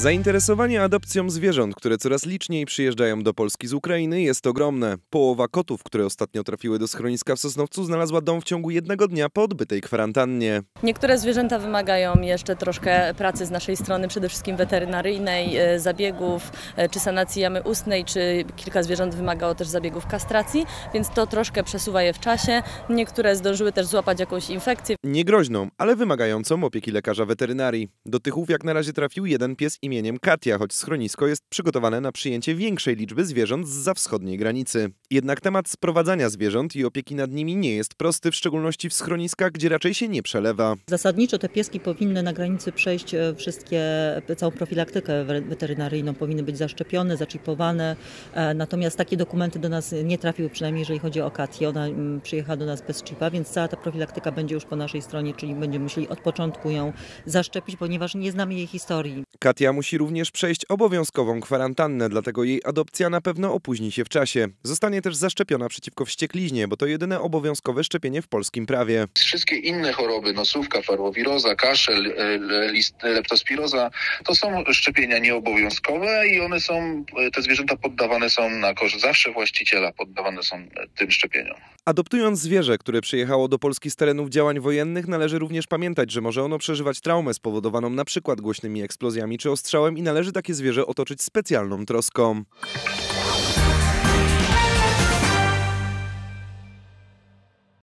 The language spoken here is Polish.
Zainteresowanie adopcją zwierząt, które coraz liczniej przyjeżdżają do Polski z Ukrainy jest ogromne. Połowa kotów, które ostatnio trafiły do schroniska w Sosnowcu znalazła dom w ciągu jednego dnia po odbytej kwarantannie. Niektóre zwierzęta wymagają jeszcze troszkę pracy z naszej strony, przede wszystkim weterynaryjnej, e, zabiegów e, czy sanacji jamy ustnej, czy kilka zwierząt wymagało też zabiegów kastracji, więc to troszkę przesuwa je w czasie. Niektóre zdążyły też złapać jakąś infekcję. Nie groźną, ale wymagającą opieki lekarza weterynarii. Do Tychów jak na razie trafił jeden pies imieniem Katia, choć schronisko jest przygotowane na przyjęcie większej liczby zwierząt zza wschodniej granicy. Jednak temat sprowadzania zwierząt i opieki nad nimi nie jest prosty, w szczególności w schroniskach, gdzie raczej się nie przelewa. Zasadniczo te pieski powinny na granicy przejść e, wszystkie, całą profilaktykę we- weterynaryjną, powinny być zaszczepione, zaczipowane. E, Natomiast takie dokumenty do nas nie trafiły, przynajmniej jeżeli chodzi o Katię. Ona mm, przyjechała do nas bez chipa, więc cała ta profilaktyka będzie już po naszej stronie, czyli będziemy musieli od początku ją zaszczepić, ponieważ nie znamy jej historii. Katia musi również przejść obowiązkową kwarantannę, dlatego jej adopcja na pewno opóźni się w czasie. Zostanie też zaszczepiona przeciwko wściekliźnie, bo to jedyne obowiązkowe szczepienie w polskim prawie. Wszystkie inne choroby, nosówka, parwowiroza, kaszel, e, leptospiroza, to są szczepienia nieobowiązkowe i one są, e, te zwierzęta poddawane są na koszt zawsze właściciela, poddawane są e, tym szczepieniom. Adoptując zwierzę, które przyjechało do Polski z terenów działań wojennych, należy również pamiętać, że może ono przeżywać traumę spowodowaną na przykład głośnymi eksplozjami czy ostrzałem i należy takie zwierzę otoczyć specjalną troską.